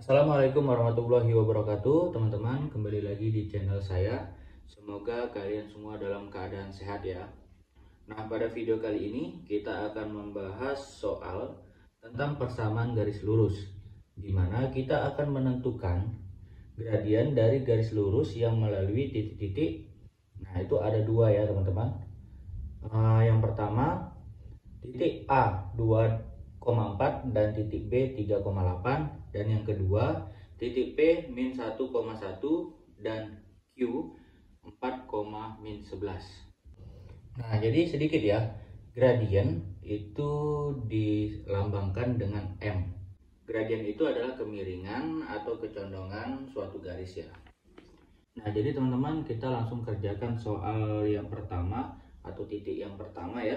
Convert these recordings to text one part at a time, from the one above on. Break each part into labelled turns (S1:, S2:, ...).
S1: Assalamualaikum warahmatullahi wabarakatuh teman-teman. Kembali lagi di channel saya. Semoga kalian semua dalam keadaan sehat ya. Nah pada video kali ini kita akan membahas soal tentang persamaan garis lurus di mana kita akan menentukan gradien dari garis lurus yang melalui titik-titik. Nah itu ada dua ya teman-teman. Uh, yang pertama titik A 2,4 dan titik B 3,8 dan yang kedua titik P min 1,1 dan Q 4, min 11 nah jadi sedikit ya gradien itu dilambangkan dengan M gradien itu adalah kemiringan atau kecondongan suatu garis ya nah jadi teman-teman kita langsung kerjakan soal yang pertama atau titik yang pertama ya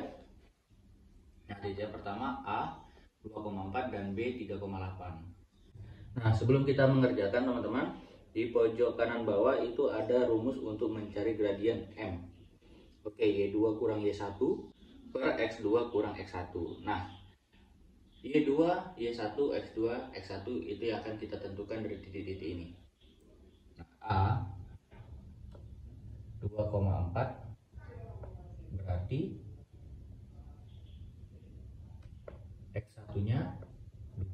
S1: nah titik yang pertama A 2,4 dan B 3,8 Nah, sebelum kita mengerjakan teman-teman, di pojok kanan bawah itu ada rumus untuk mencari gradien M. Oke, Y2 kurang Y1 per X2 kurang X1. Nah, Y2, Y1, X2, X1 itu yang akan kita tentukan dari titik-titik ini. Nah, A 2,4 berarti X1 nya 2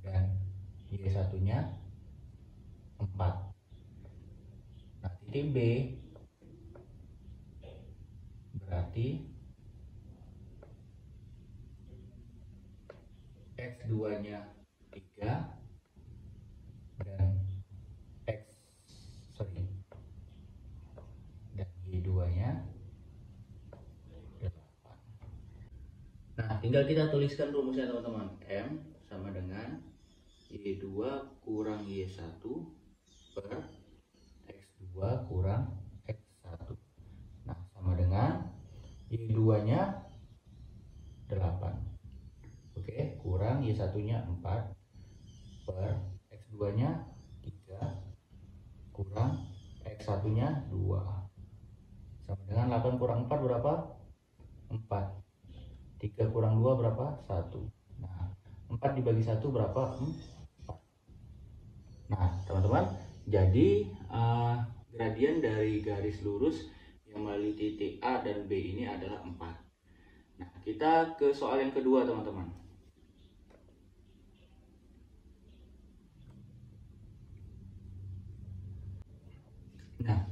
S1: dan Y satunya 4 nah titik B berarti X2 nya 3 dan X sorry dan Y2 nya 8 nah tinggal kita tuliskan rumusnya teman-teman. M sama dengan Y2 kurang Y1 per X2 kurang X1 Nah sama dengan Y2 nya 8 Oke kurang Y1 nya 4 per X2 nya 3 kurang X1 nya 2 sama dengan 8 kurang 4 berapa? 4 3 kurang 2 berapa? 1 4 dibagi 1 berapa? 4 nah teman-teman jadi uh, gradien dari garis lurus yang melalui titik A dan B ini adalah 4 nah kita ke soal yang kedua teman-teman. Nah.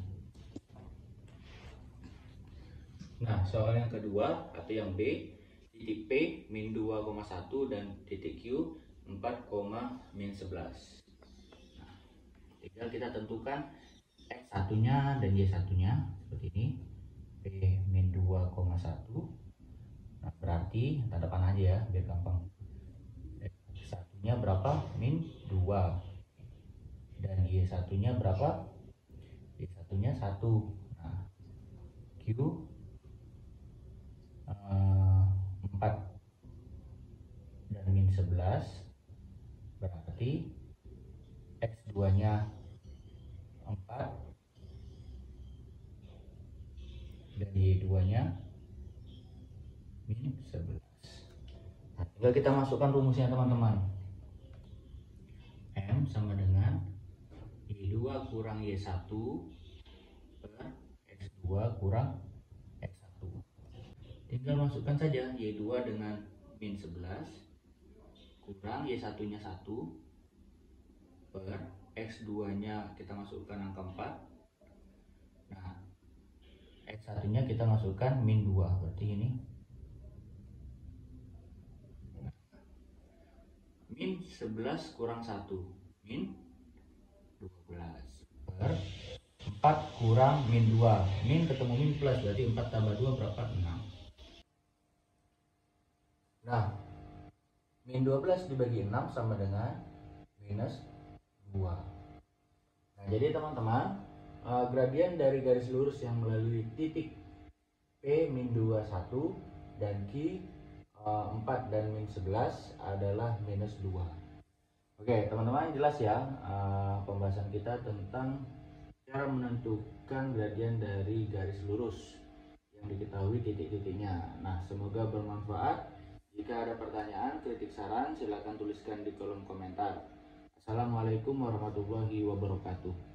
S1: Nah soal yang kedua atau yang B titik P min 2,1 dan titik Q 4, min 11 nah, tinggal kita tentukan X satunya dan Y satunya seperti ini. P min 2,1 nah berarti tanda panah aja ya biar gampang. X satunya berapa? Min 2 dan Y satunya berapa? Y satunya 1 nah Q berarti X2 nya 4 dan Y2 nya min 11 nah, tinggal kita masukkan rumusnya teman-teman. M sama dengan Y2 kurang Y1 per X2 kurang tinggal masukkan saja Y2 dengan min 11 kurang Y1 nya 1 per X2 nya kita masukkan angka 4 nah X1 nya kita masukkan min 2 berarti ini min 11 kurang 1 min 12 per 4 kurang min 2 min ketemu min plus berarti 4 tambah 2 berapa? 6 Nah, min 12 dibagi 6 sama dengan minus 2. Nah, jadi teman-teman, uh, gradien dari garis lurus yang melalui titik P min 21 dan Q uh, 4 dan min 11 adalah minus 2. Oke, teman-teman jelas ya uh, pembahasan kita tentang cara menentukan gradien dari garis lurus yang diketahui titik-titiknya. Nah, semoga bermanfaat. Jika ada pertanyaan, kritik saran, silakan tuliskan di kolom komentar. Assalamualaikum warahmatullahi wabarakatuh.